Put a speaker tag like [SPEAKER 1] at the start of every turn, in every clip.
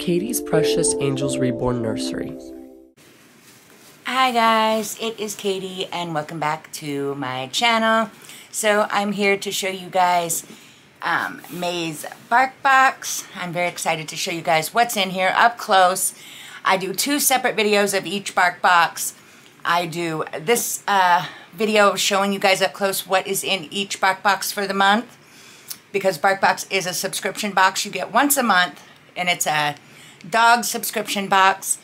[SPEAKER 1] Katie's Precious Angels Reborn Nursery.
[SPEAKER 2] Hi guys, it is Katie and welcome back to my channel. So I'm here to show you guys um, May's Bark Box. I'm very excited to show you guys what's in here up close. I do two separate videos of each Bark Box. I do this uh, video showing you guys up close what is in each Bark Box for the month because Bark Box is a subscription box you get once a month and it's a dog subscription box.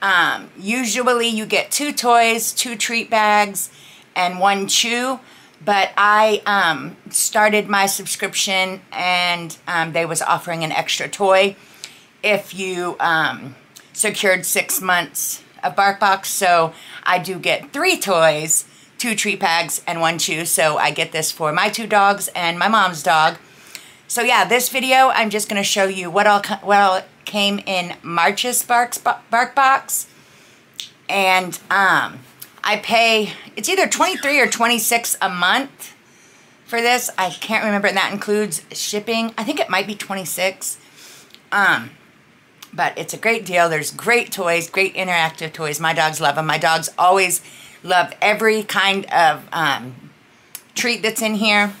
[SPEAKER 2] Um, usually you get two toys, two treat bags, and one chew. But I um, started my subscription and um, they was offering an extra toy if you um, secured six months of BarkBox. So I do get three toys, two treat bags, and one chew. So I get this for my two dogs and my mom's dog. So yeah, this video, I'm just going to show you what all, what all came in March's Bark, Bark Box. And um, I pay, it's either 23 or 26 a month for this. I can't remember, and that includes shipping. I think it might be 26. Um, but it's a great deal. There's great toys, great interactive toys. My dogs love them. My dogs always love every kind of um, treat that's in here.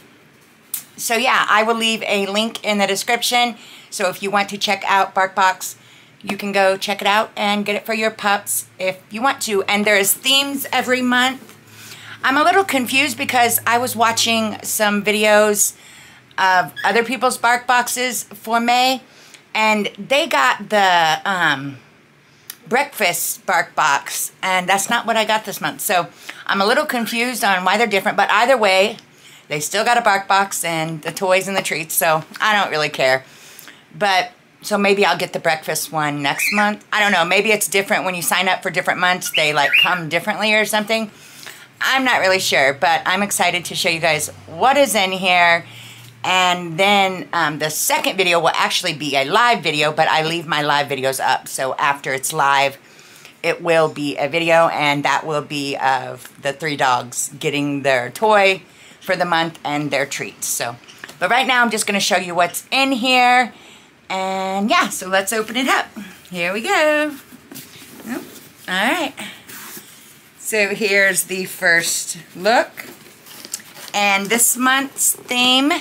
[SPEAKER 2] So yeah, I will leave a link in the description. So if you want to check out BarkBox, you can go check it out and get it for your pups if you want to. And there's themes every month. I'm a little confused because I was watching some videos of other people's bark boxes for May and they got the um, breakfast bark box and that's not what I got this month. So I'm a little confused on why they're different, but either way, they still got a bark box and the toys and the treats, so I don't really care. But, so maybe I'll get the breakfast one next month. I don't know, maybe it's different when you sign up for different months. They like come differently or something. I'm not really sure, but I'm excited to show you guys what is in here. And then um, the second video will actually be a live video, but I leave my live videos up. So after it's live, it will be a video, and that will be of the three dogs getting their toy for the month and their treats. So, but right now I'm just going to show you what's in here. And yeah, so let's open it up. Here we go. All right. So here's the first look. And this month's theme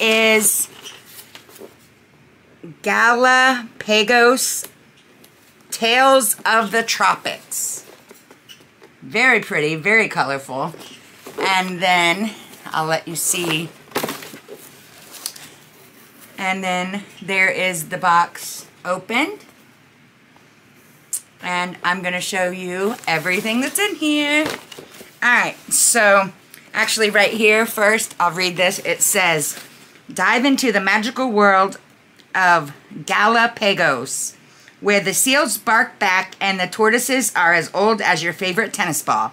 [SPEAKER 2] is Galapagos Tales of the Tropics. Very pretty, very colorful. And then I'll let you see. And then there is the box opened. And I'm going to show you everything that's in here. Alright, so actually right here first, I'll read this. It says, Dive into the magical world of Galapagos, where the seals bark back and the tortoises are as old as your favorite tennis ball.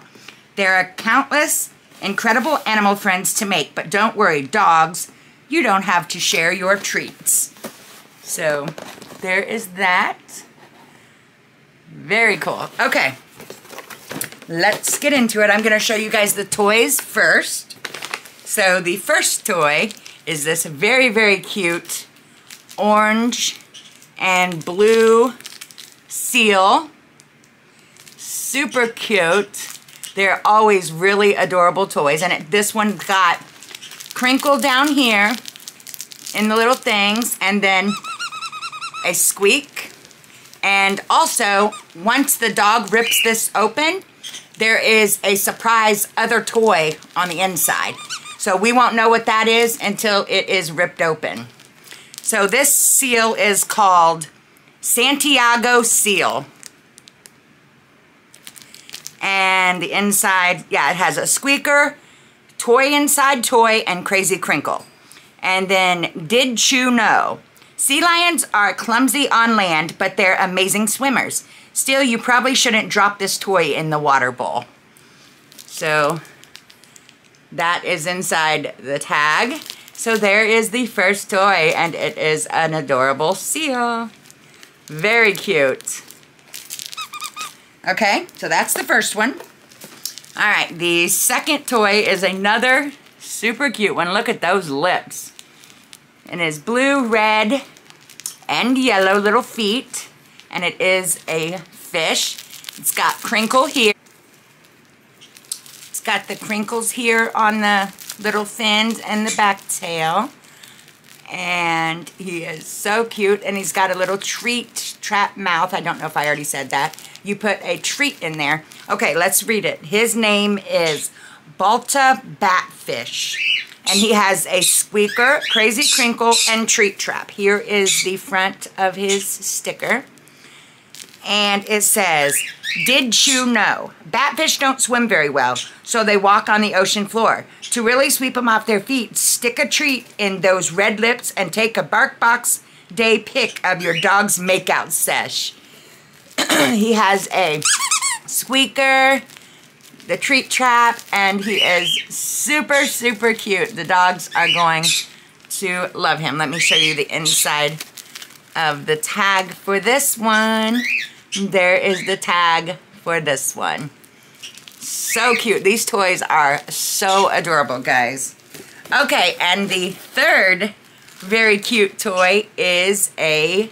[SPEAKER 2] There are countless incredible animal friends to make, but don't worry, dogs, you don't have to share your treats. So, there is that. Very cool. Okay, let's get into it. I'm going to show you guys the toys first. So, the first toy is this very, very cute orange and blue seal. Super cute. They're always really adorable toys. And it, this one got crinkle down here in the little things and then a squeak. And also, once the dog rips this open, there is a surprise other toy on the inside. So we won't know what that is until it is ripped open. So this seal is called Santiago Seal. And the inside, yeah, it has a squeaker, toy inside toy, and crazy crinkle. And then, did you know? Sea lions are clumsy on land, but they're amazing swimmers. Still, you probably shouldn't drop this toy in the water bowl. So, that is inside the tag. So there is the first toy, and it is an adorable seal. Very cute. Okay, so that's the first one. All right, the second toy is another super cute one. Look at those lips. And it's blue, red, and yellow little feet. And it is a fish. It's got crinkle here. It's got the crinkles here on the little fins and the back tail. And he is so cute. And he's got a little treat trap mouth. I don't know if I already said that. You put a treat in there. Okay, let's read it. His name is Balta Batfish. And he has a squeaker, crazy crinkle, and treat trap. Here is the front of his sticker. And it says, did you know? Batfish don't swim very well, so they walk on the ocean floor. To really sweep them off their feet, stick a treat in those red lips and take a BarkBox day pic of your dog's makeout sesh. he has a squeaker, the treat trap, and he is super, super cute. The dogs are going to love him. Let me show you the inside of the tag for this one. There is the tag for this one. So cute. These toys are so adorable, guys. Okay, and the third very cute toy is a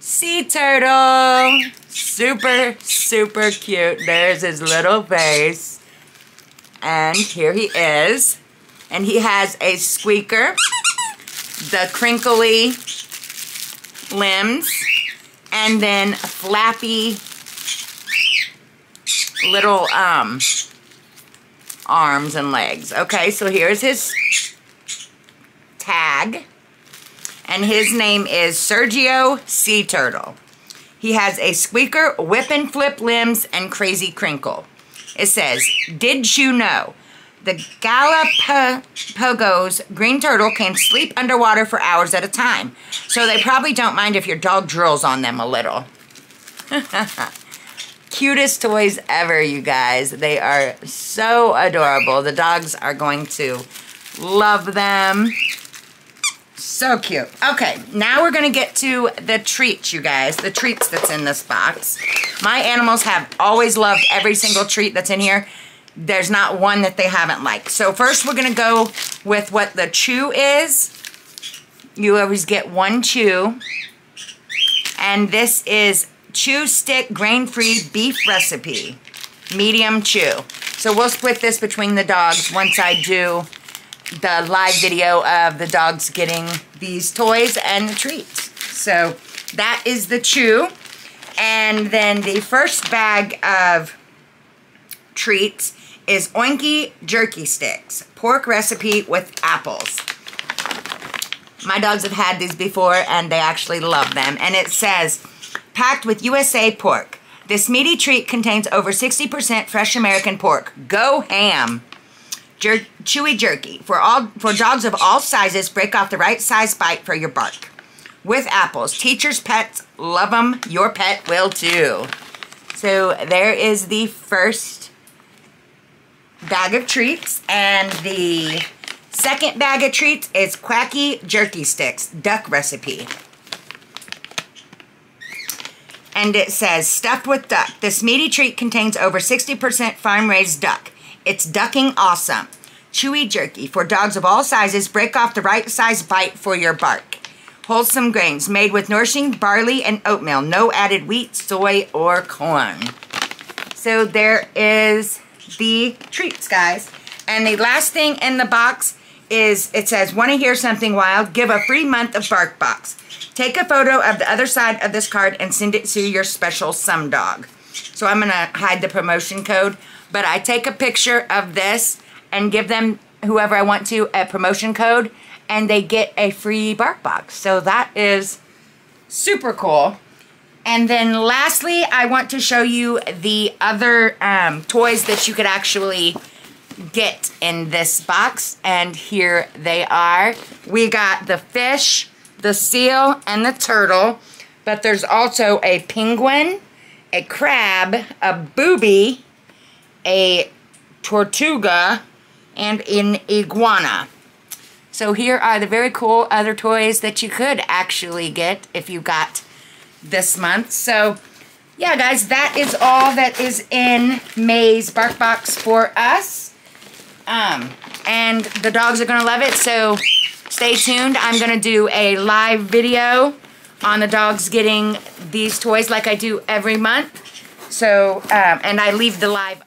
[SPEAKER 2] sea turtle. Super, super cute. There's his little face. And here he is. And he has a squeaker, the crinkly limbs, and then flappy little um, arms and legs. Okay, so here's his tag. And his name is Sergio Sea Turtle. He has a squeaker, whip and flip limbs, and crazy crinkle. It says, did you know the Galapagos green turtle can sleep underwater for hours at a time. So they probably don't mind if your dog drills on them a little. Cutest toys ever, you guys. They are so adorable. The dogs are going to love them. So cute. Okay, now we're going to get to the treats, you guys. The treats that's in this box. My animals have always loved every single treat that's in here. There's not one that they haven't liked. So first we're going to go with what the chew is. You always get one chew. And this is chew stick grain-free beef recipe. Medium chew. So we'll split this between the dogs once I do the live video of the dogs getting these toys and the treats. So that is the chew. And then the first bag of treats is Oinky Jerky Sticks. Pork recipe with apples. My dogs have had these before and they actually love them. And it says, packed with USA pork. This meaty treat contains over 60% fresh American pork. Go ham. Jer chewy jerky. For all for dogs of all sizes, break off the right size bite for your bark. With apples. Teachers' pets love them. Your pet will too. So there is the first bag of treats. And the second bag of treats is Quacky Jerky Sticks. Duck recipe. And it says, stuffed with duck. This meaty treat contains over 60% farm-raised duck. It's ducking awesome. Chewy jerky for dogs of all sizes. Break off the right size bite for your bark. Wholesome grains made with nourishing barley and oatmeal. No added wheat, soy, or corn. So there is the treats, guys. And the last thing in the box is, it says, want to hear something wild? Give a free month of BarkBox. Take a photo of the other side of this card and send it to your special some dog. So I'm going to hide the promotion code but I take a picture of this and give them, whoever I want to, a promotion code, and they get a free BarkBox. So that is super cool. And then lastly, I want to show you the other um, toys that you could actually get in this box. And here they are. We got the fish, the seal, and the turtle. But there's also a penguin, a crab, a booby, a tortuga, and an iguana. So here are the very cool other toys that you could actually get if you got this month. So yeah, guys, that is all that is in May's BarkBox for us. Um, and the dogs are going to love it, so stay tuned. I'm going to do a live video on the dogs getting these toys like I do every month. So, um, and I leave the live